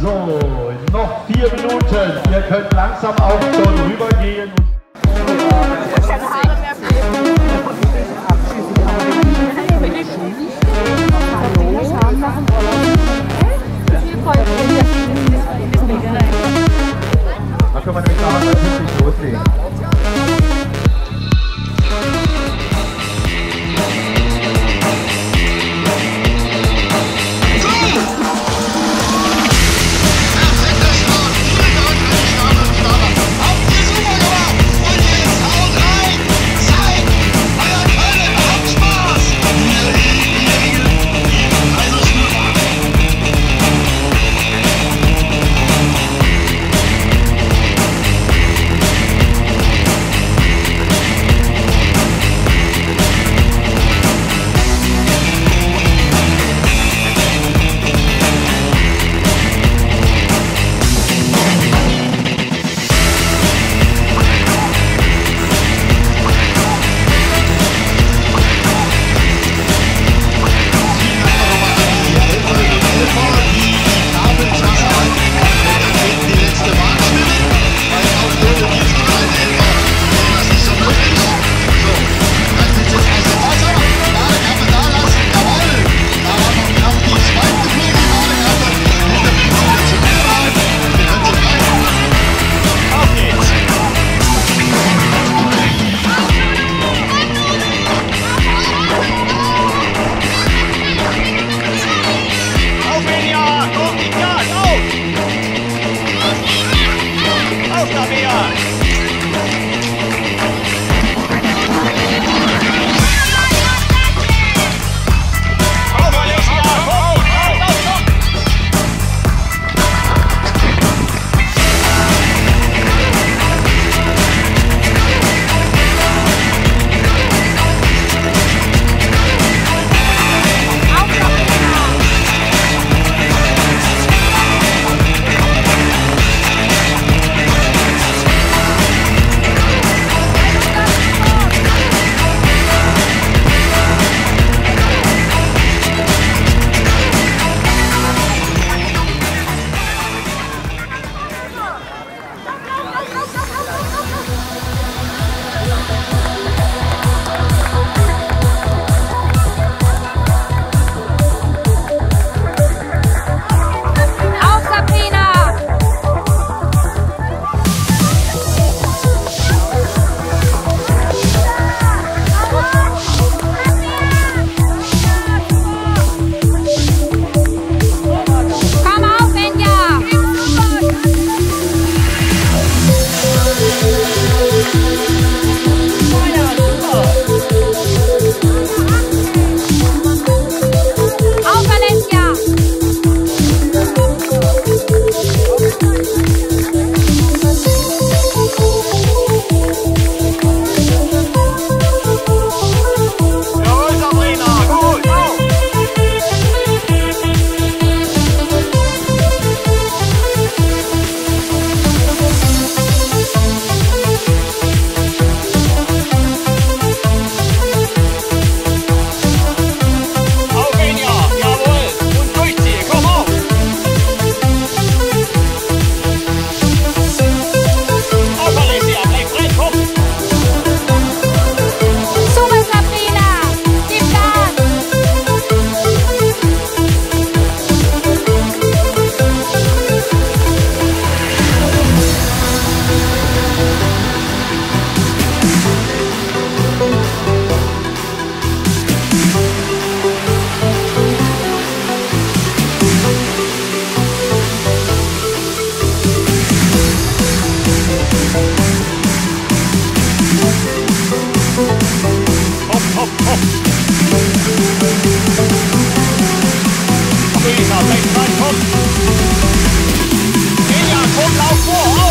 So, noch vier Minuten. Wir können langsam auch schon rübergehen. Da können wir nämlich wir nicht loslegen. 弟兄们，大家好。